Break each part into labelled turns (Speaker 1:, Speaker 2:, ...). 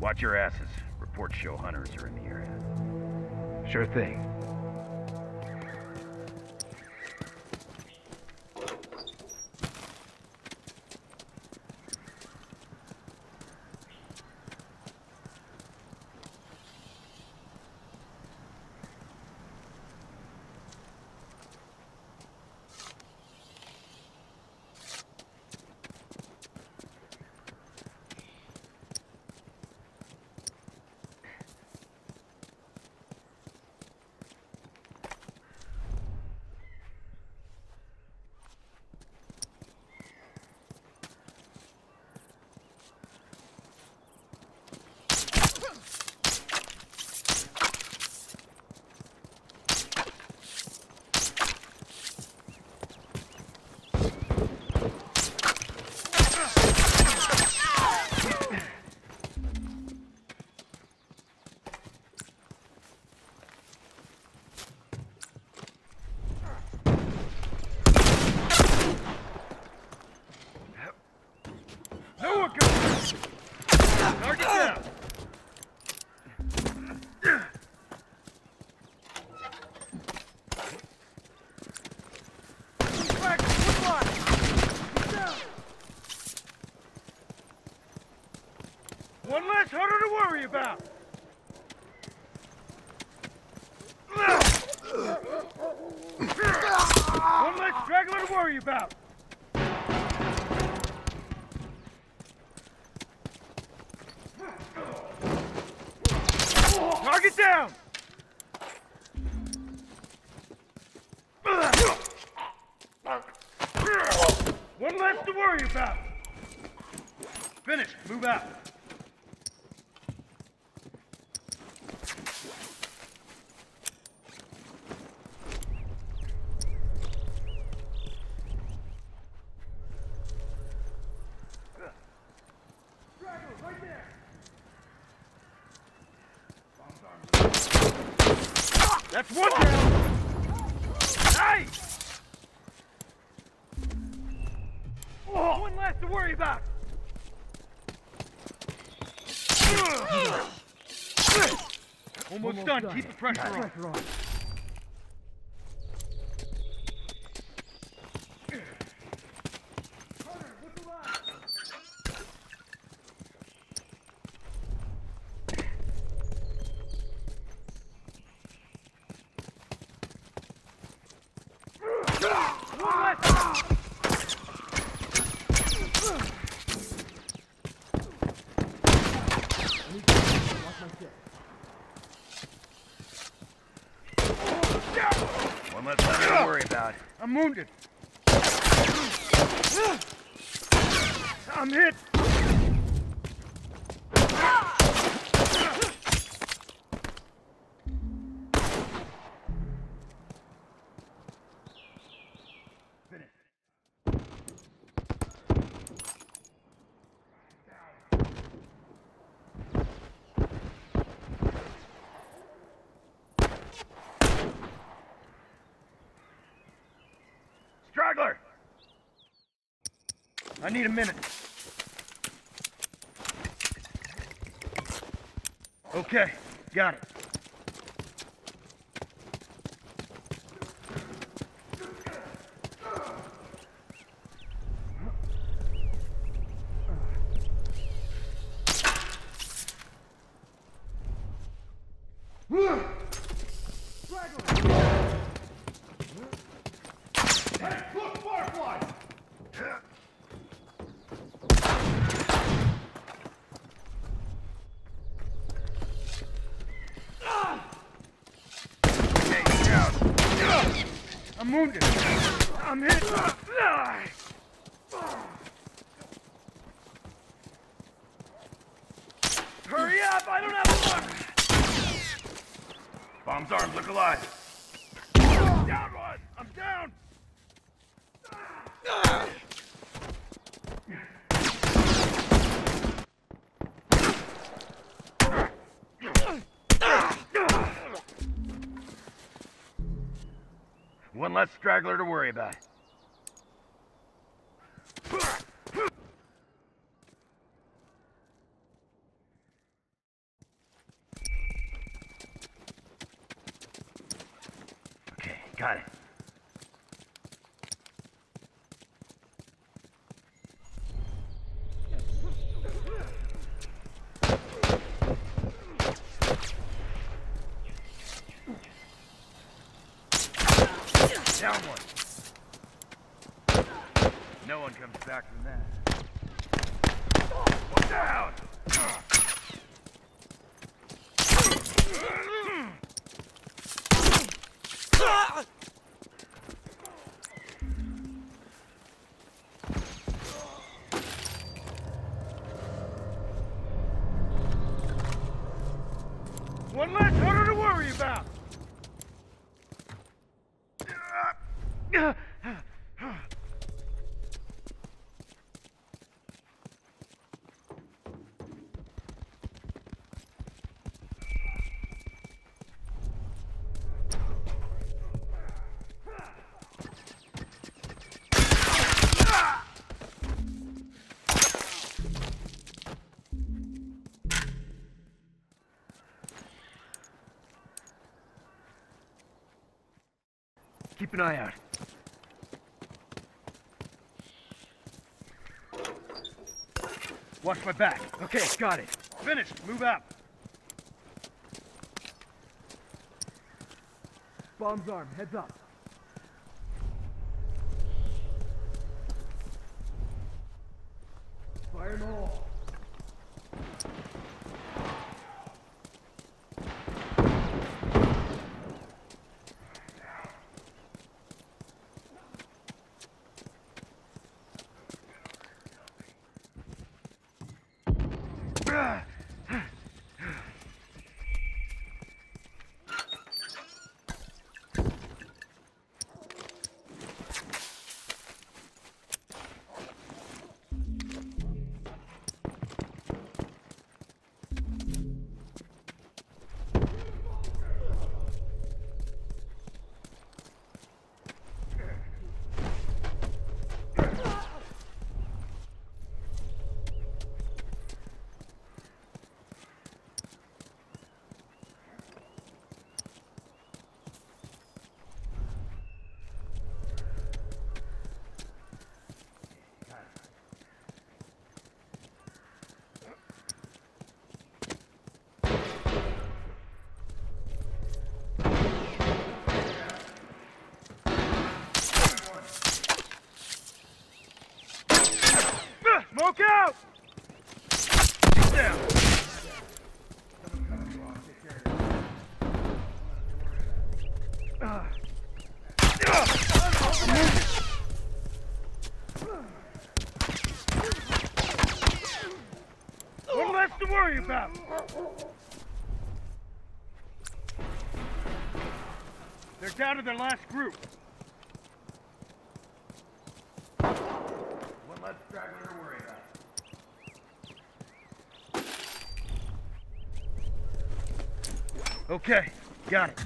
Speaker 1: Watch your asses. Reports show hunters are in the area.
Speaker 2: Sure thing.
Speaker 1: No one goes! Target down! Back, quick line! Get down! One less hunter to worry about! One less straggler to worry about! Target down! One less to worry about. Finish. Move out. Right there. That's one down! Nice! Oh, one less to worry about! Almost, done. Keep the pressure on. One less! One less thing to worry about. I'm wounded. I'm hit. Straggler! I need a minute. Okay, got it. Hey, down. I'm wounded. I'm hit. Hurry up! I don't have a! Bomb's arms look alive. Down one! I'm down! One less straggler to worry about.
Speaker 2: Got it. Down one. No one comes back from that.
Speaker 1: One down! One less hunter to worry about!
Speaker 2: Keep an eye out.
Speaker 1: Watch my back.
Speaker 2: Okay, got it.
Speaker 1: Finished. Move out.
Speaker 2: Bomb's arm, heads up. Fire in the hole.
Speaker 1: Smoke out! Down. One less to worry about. They're down to their last group. One less straggler to worry about. Okay, got it.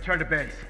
Speaker 1: Return to base.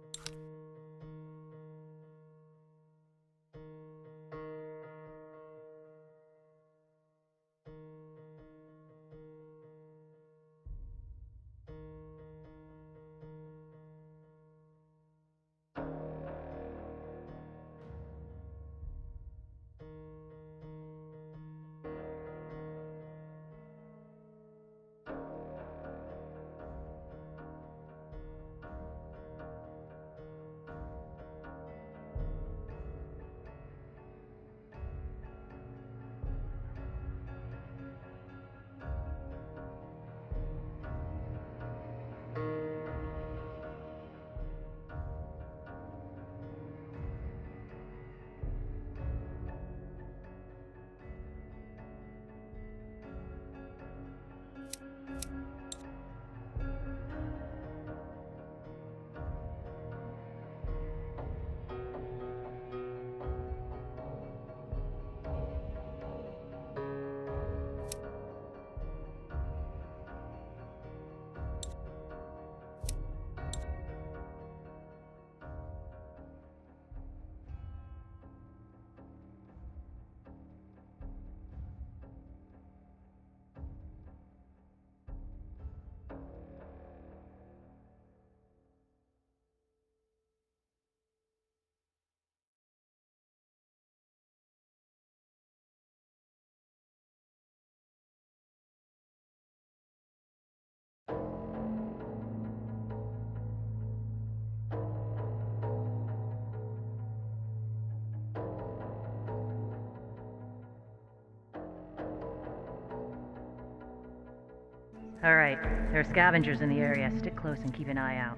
Speaker 3: All right. There are scavengers in the area. Stick close and keep an eye out.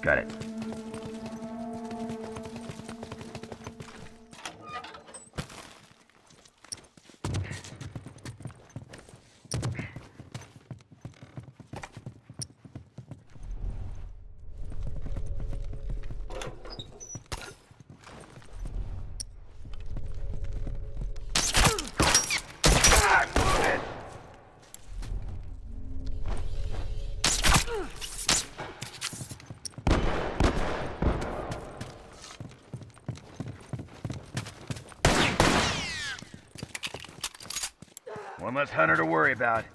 Speaker 2: Got it. less Hunter to worry about.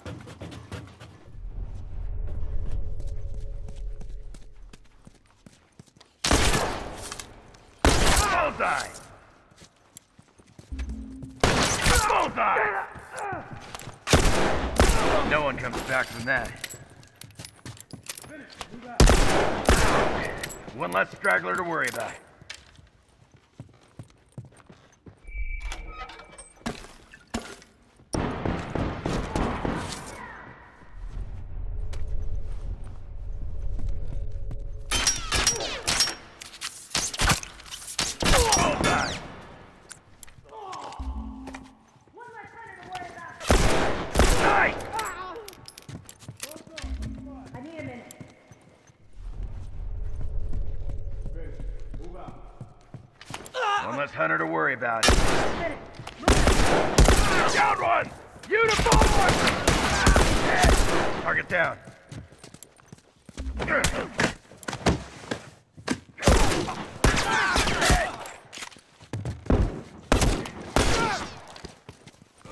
Speaker 2: Bullseye! Bullseye! No one comes back from that. One less straggler to worry about. One less hunter to worry about. Down one! Uniform! Target down.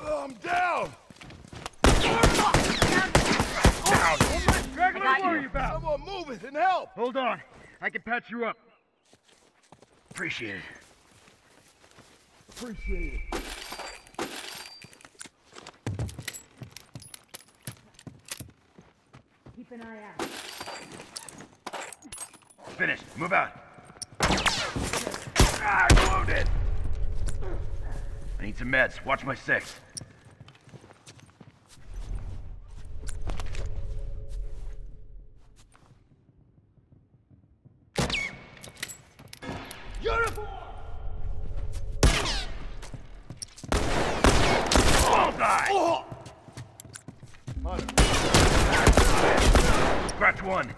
Speaker 4: I'm down!
Speaker 1: Straggler to worry about.
Speaker 4: Someone move it and help!
Speaker 1: Hold on. I can patch you up.
Speaker 2: Appreciate it.
Speaker 4: Appreciate it.
Speaker 3: Keep an eye out.
Speaker 2: Finished. Move out. Ah, I'm wounded. I need some meds. Watch my six.
Speaker 4: Uniform!
Speaker 2: Bullseye!
Speaker 4: Oh!
Speaker 2: Scratch one.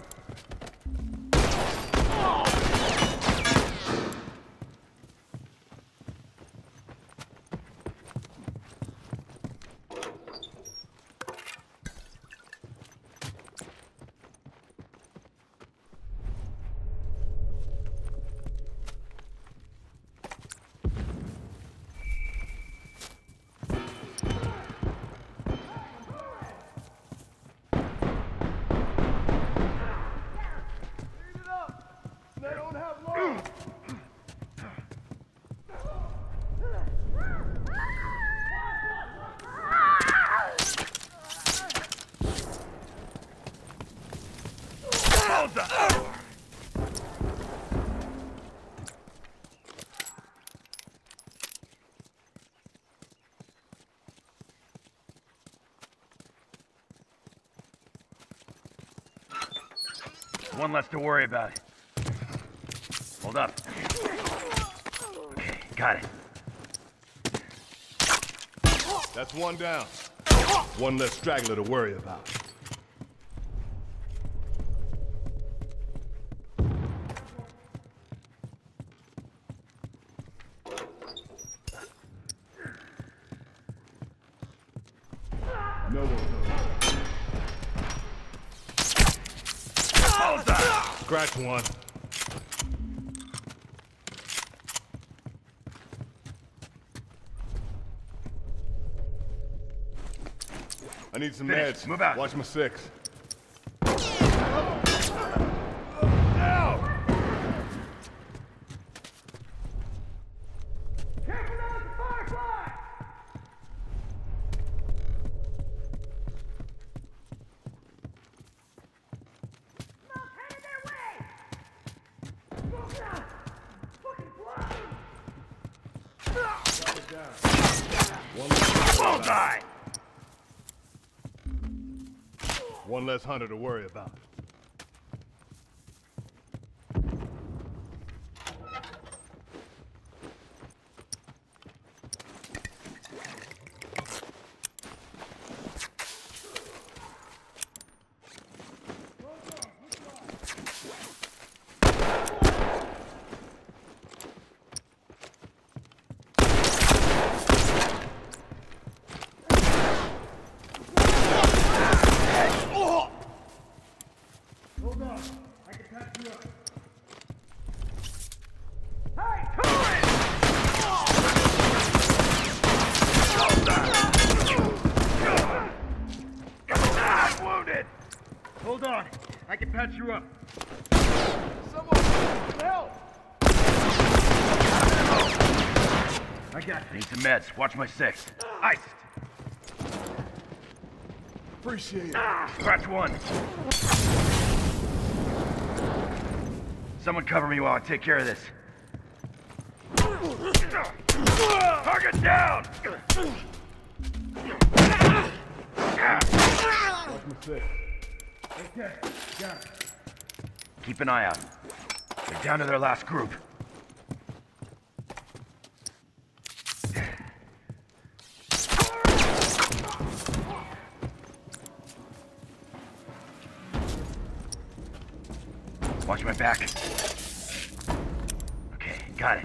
Speaker 4: Speed it up! They don't have long!
Speaker 2: Bullseye! One less to worry about. Hold up. Okay, got it.
Speaker 4: That's one down. One less straggler to worry about. No one.
Speaker 2: Bullseye!
Speaker 4: Scratch one. I need some meds.
Speaker 2: Move out.
Speaker 4: Watch my six. One less,
Speaker 2: Bullseye!
Speaker 4: one less hunter to worry about.
Speaker 1: Hold on. I can patch you up.
Speaker 2: Ah, I'm wounded!
Speaker 1: Hold on. I can patch you up.
Speaker 4: Someone help!
Speaker 1: I got
Speaker 2: I need some meds. Watch my six. Iced.
Speaker 4: Appreciate it.
Speaker 2: Ah, Scratch one. Someone cover me while I take care of this. Target down!
Speaker 4: Watch my six.
Speaker 2: Keep an eye out. They're down to their last group. Watch my back. Okay, got it.